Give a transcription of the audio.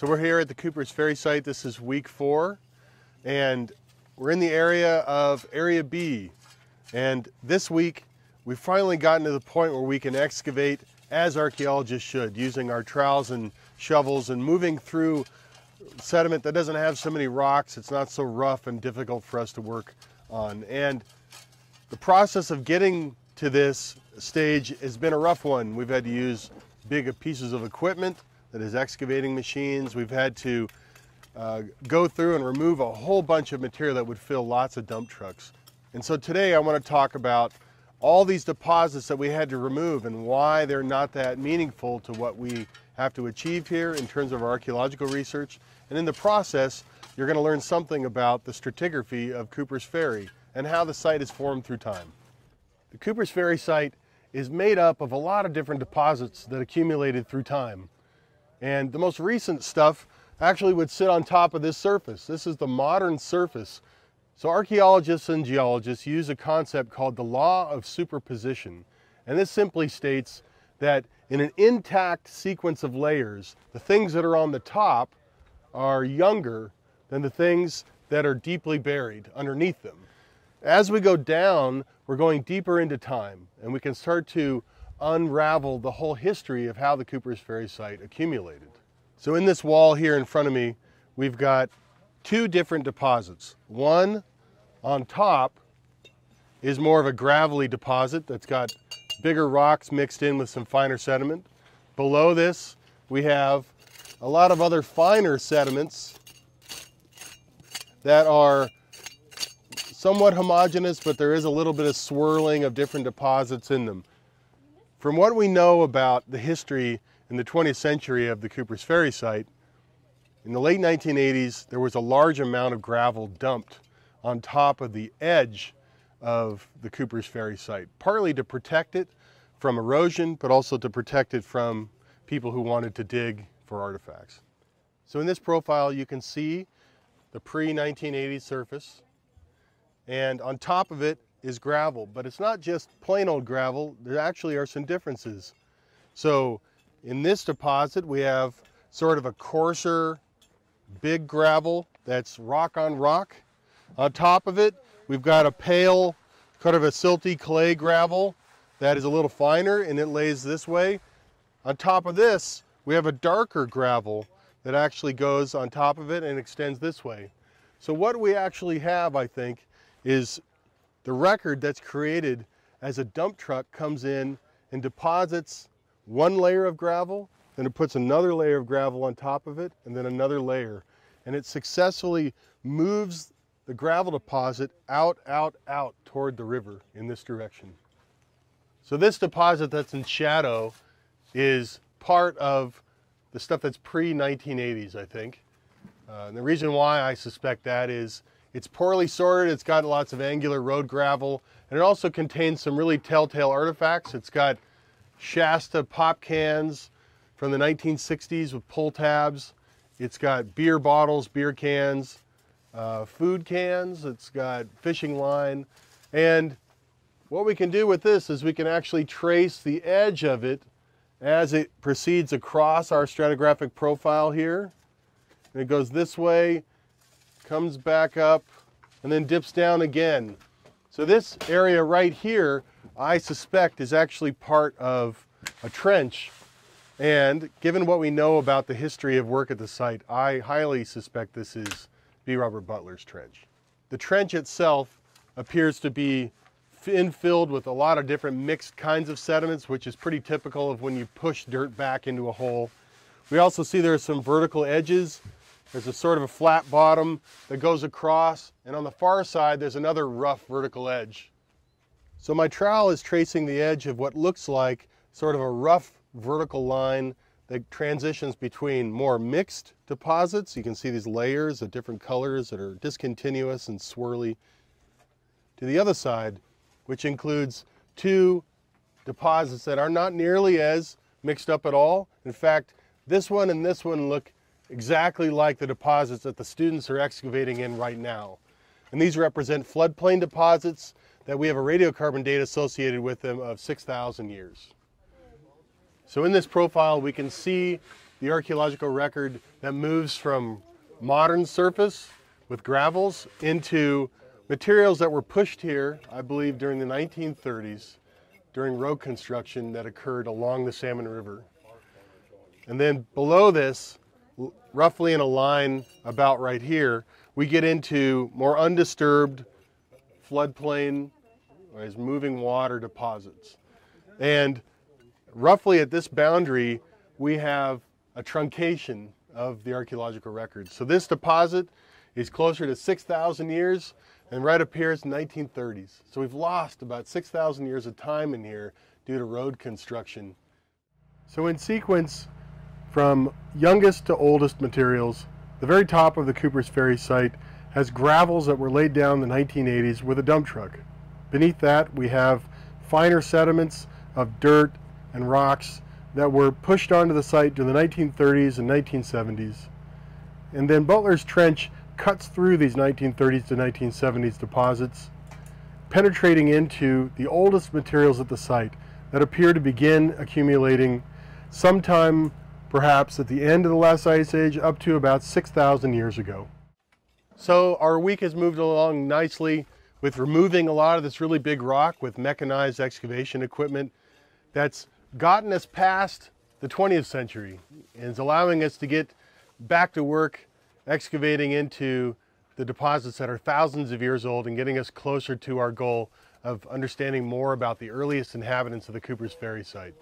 So we're here at the Cooper's Ferry site. This is week four, and we're in the area of Area B. And this week, we've finally gotten to the point where we can excavate as archaeologists should, using our trowels and shovels and moving through sediment that doesn't have so many rocks. It's not so rough and difficult for us to work on. And the process of getting to this stage has been a rough one. We've had to use big pieces of equipment that is excavating machines. We've had to uh, go through and remove a whole bunch of material that would fill lots of dump trucks. And so today I want to talk about all these deposits that we had to remove and why they're not that meaningful to what we have to achieve here in terms of our archaeological research. And in the process, you're going to learn something about the stratigraphy of Cooper's Ferry and how the site is formed through time. The Cooper's Ferry site is made up of a lot of different deposits that accumulated through time. And the most recent stuff actually would sit on top of this surface. This is the modern surface. So archaeologists and geologists use a concept called the law of superposition. And this simply states that in an intact sequence of layers, the things that are on the top are younger than the things that are deeply buried underneath them. As we go down, we're going deeper into time and we can start to unravel the whole history of how the Cooper's Ferry site accumulated. So in this wall here in front of me, we've got two different deposits. One on top is more of a gravelly deposit that's got bigger rocks mixed in with some finer sediment. Below this, we have a lot of other finer sediments that are somewhat homogeneous, but there is a little bit of swirling of different deposits in them. From what we know about the history in the 20th century of the Cooper's Ferry site, in the late 1980s, there was a large amount of gravel dumped on top of the edge of the Cooper's Ferry site, partly to protect it from erosion, but also to protect it from people who wanted to dig for artifacts. So in this profile, you can see the pre-1980 surface, and on top of it is gravel, but it's not just plain old gravel, there actually are some differences. So in this deposit, we have sort of a coarser, big gravel that's rock on rock. On top of it, we've got a pale, kind of a silty clay gravel that is a little finer and it lays this way. On top of this, we have a darker gravel that actually goes on top of it and extends this way. So what we actually have, I think, is the record that's created as a dump truck comes in and deposits one layer of gravel, then it puts another layer of gravel on top of it, and then another layer. And it successfully moves the gravel deposit out, out, out toward the river in this direction. So this deposit that's in shadow is part of the stuff that's pre-1980s, I think. Uh, and the reason why I suspect that is it's poorly sorted, it's got lots of angular road gravel, and it also contains some really telltale artifacts. It's got Shasta pop cans from the 1960s with pull tabs. It's got beer bottles, beer cans, uh, food cans, it's got fishing line. And what we can do with this is we can actually trace the edge of it as it proceeds across our stratigraphic profile here. And it goes this way, comes back up, and then dips down again. So this area right here, I suspect is actually part of a trench. And given what we know about the history of work at the site, I highly suspect this is B. Robert Butler's trench. The trench itself appears to be infilled with a lot of different mixed kinds of sediments, which is pretty typical of when you push dirt back into a hole. We also see there are some vertical edges there's a sort of a flat bottom that goes across, and on the far side, there's another rough vertical edge. So my trowel is tracing the edge of what looks like sort of a rough vertical line that transitions between more mixed deposits. You can see these layers of different colors that are discontinuous and swirly. To the other side, which includes two deposits that are not nearly as mixed up at all. In fact, this one and this one look exactly like the deposits that the students are excavating in right now. And these represent floodplain deposits that we have a radiocarbon date associated with them of 6,000 years. So in this profile, we can see the archaeological record that moves from modern surface with gravels into materials that were pushed here, I believe, during the 1930s during road construction that occurred along the Salmon River. And then below this, roughly in a line about right here, we get into more undisturbed floodplain as moving water deposits. And roughly at this boundary, we have a truncation of the archaeological record. So this deposit is closer to 6,000 years and right up here is 1930s. So we've lost about 6,000 years of time in here due to road construction. So in sequence, from youngest to oldest materials, the very top of the Cooper's Ferry site has gravels that were laid down in the 1980s with a dump truck. Beneath that, we have finer sediments of dirt and rocks that were pushed onto the site during the 1930s and 1970s. And then Butler's Trench cuts through these 1930s to 1970s deposits, penetrating into the oldest materials at the site that appear to begin accumulating sometime perhaps at the end of the last ice age up to about 6,000 years ago. So our week has moved along nicely with removing a lot of this really big rock with mechanized excavation equipment that's gotten us past the 20th century and is allowing us to get back to work excavating into the deposits that are thousands of years old and getting us closer to our goal of understanding more about the earliest inhabitants of the Cooper's Ferry site.